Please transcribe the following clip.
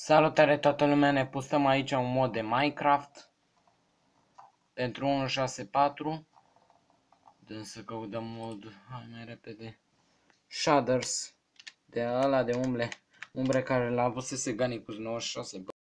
Salutare toată lumea, ne postăm aici un mod de Minecraft pentru 1.6.4 Dăm să căutăm mod, hai mai repede. Shaders de ala de umbre, umbre care l-a avut să se gani cu 96